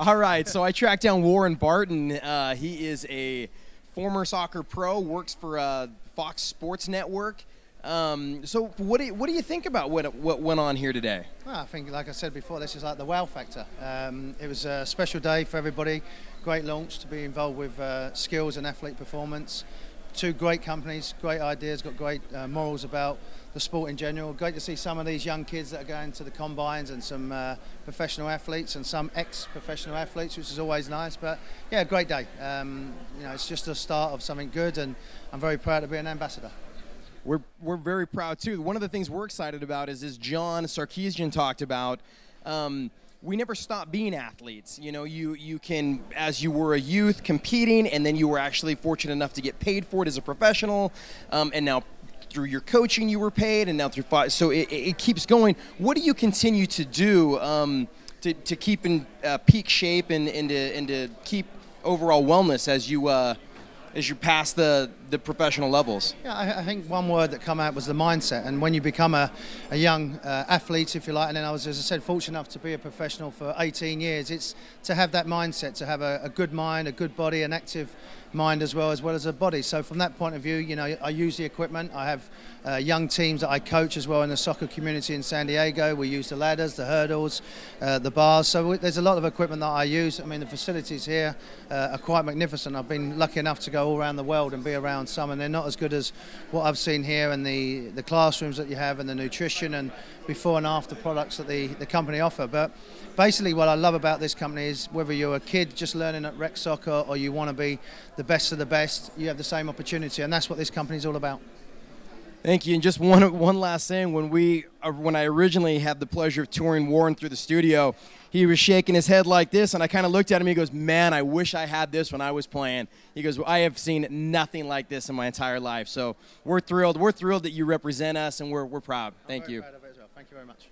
All right, so I tracked down Warren Barton. Uh, he is a former soccer pro, works for uh, Fox Sports Network. Um, so, what do you, what do you think about what what went on here today? Well, I think, like I said before, this is like the wow factor. Um, it was a special day for everybody. Great launch to be involved with uh, SKLZ and athlete performance. Two great companies, great ideas, got great uh, morals about the sport in general. Great to see some of these young kids that are going to the combines and some uh, professional athletes and some ex-professional athletes, which is always nice. But yeah, great day. Um, you know, it's just the start of something good, and I'm very proud to be an ambassador. We're, we're very proud too. One of the things we're excited about is, as John Sarkisian talked about, um, we never stop being athletes. You know, you, you can, as you were a youth, competing, and then you were actually fortunate enough to get paid for it as a professional, um, and now through your coaching you were paid, and now through five, so it, it keeps going. What do you continue to do um, to, to keep in uh, peak shape and, and, to, and to keep overall wellness as you uh, as you pass the, the professional levels? Yeah, I, I, think one word that come out was the mindset. And when you become a, a young uh, athlete, if you like, and then I was, as I said, fortunate enough to be a professional for 18 years, it's to have that mindset, to have a, a good mind, a good body, an active mind as well as well as a body. So from that point of view, you know, I use the equipment. I have uh, young teams that I coach as well in the soccer community in San Diego. We use the ladders, the hurdles, uh, the bars. So there's a lot of equipment that I use. I mean, the facilities here uh, are quite magnificent. I've been lucky enough to go all around the world and be around some, and they're not as good as what I've seen here and the, the classrooms that you have and the nutrition and before and after products that the, the company offer. But basically, what I love about this company is whether you're a kid just learning at rec soccer or you want to be the best of the best, you have the same opportunity, and that's what this company is all about. Thank you. And just one one last thing: when we uh, when I originally had the pleasure of touring Warren through the studio, he was shaking his head like this, and I kind of looked at him. He goes, "Man, I wish I had this when I was playing." He goes, well, "I have seen nothing like this in my entire life." So we're thrilled. We're thrilled that you represent us, and we're we're proud. Thank you. Thank you very much.